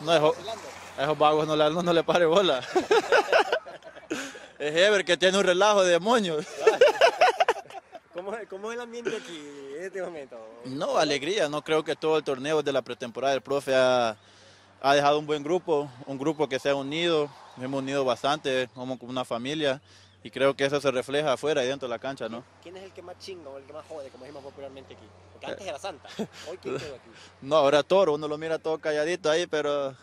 No, esos, esos vagos no le, no, no le pare bola. es Ever que tiene un relajo de demonios. ¿Cómo, es- ¿Cómo es el ambiente aquí en este momento? No, alegría. No creo que todo el torneo de la pretemporada del profe ha, ha dejado un buen grupo, un grupo que se ha unido. Hemos unido bastante, como una familia. Y creo que eso se refleja afuera y dentro de la cancha, ¿no? ¿Quién es el que más chinga o el que más jode, como decimos popularmente aquí? Porque antes era Santa. Hoy, ¿quién quedó aquí? No, ahora Toro, uno lo mira todo calladito ahí, pero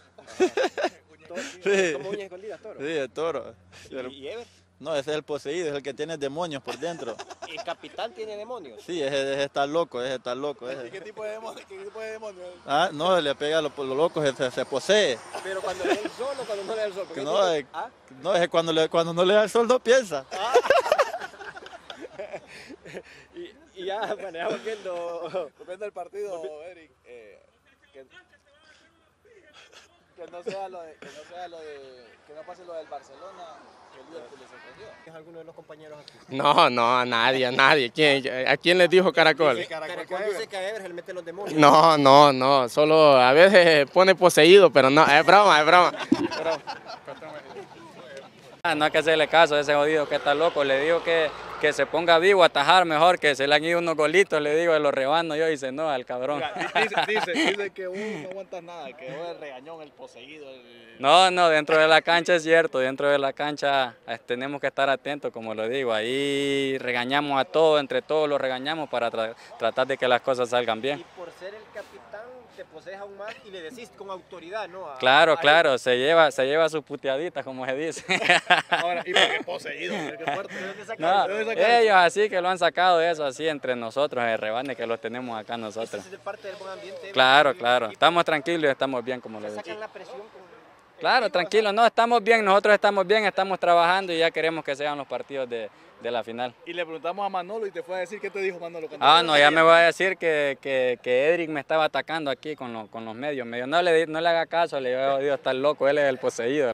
Todo- Sí. Como uñas escondidas, toro. sí, el Toro. ¿Y, y Ever? No, ese es el poseído, es el que tiene demonios por dentro. El capitán tiene demonios. Sí, ese, ese está loco, ese está loco. ese. ¿Qué tipo de demonio? ¿Qué tipo de demonio? Ah, no, le pega a los lo locos, se, se posee. Pero cuando le da el sol o cuando no le da el sol. Porque Que no, tiene- eh, ¿Ah? No, es que cuando, le, cuando no le da el sol no piensa. Y, y ya, bueno, ya volviendo. Del partido, Eric. eh, que, que no sea lo de, que no sea lo de, que no pase lo del Barcelona, que el. ¿Es alguno de los compañeros aquí? No, no, a nadie, a nadie. ¿Quién, ¿A quién les dijo Caracol? Sí, Caracol Caracol que dice que a Ever se le meten los demonios. No, no, no, solo a veces pone poseído, pero no, es broma, es broma. Ah, No hay que hacerle caso a ese jodido que está loco. Le digo que, que se ponga vivo a atajar mejor, que se le han ido unos golitos, le digo, de los rebando yo y dice no al cabrón. Dice, dice, dice que vos no aguantas nada, que vos el regañón, el poseído, el... No, no, dentro de la cancha es cierto, dentro de la cancha eh, tenemos que estar atentos, como lo digo. Ahí regañamos a todos, entre todos los regañamos para tra- tratar de que las cosas salgan bien. Y por ser el capitán, te posees aún más y le decís con autoridad, ¿no? A- Claro, a- claro, se lleva, se lleva sus puteaditas, como se dice. Ahora, y porque poseído, qué fuerte. ¿De dónde saca No, ellos así que lo han sacado de eso, así entre nosotros, el rebane que los tenemos acá nosotros. es de parte del buen ambiente. Claro, claro, estamos tranquilos y estamos bien, como lo Se digo. sacan la presión con... Claro, tranquilo, no, estamos bien, nosotros estamos bien, estamos trabajando y ya queremos que sean los partidos de, de la final. Y le preguntamos a Manolo y te fue a decir, ¿qué te dijo Manolo? Ah, no, ya me voy a decir que, que, que Edric me estaba atacando aquí con, lo- con los medios. Me dijo, no le, no le haga caso, le digo, "Oh, Dios, está loco, él es el poseído.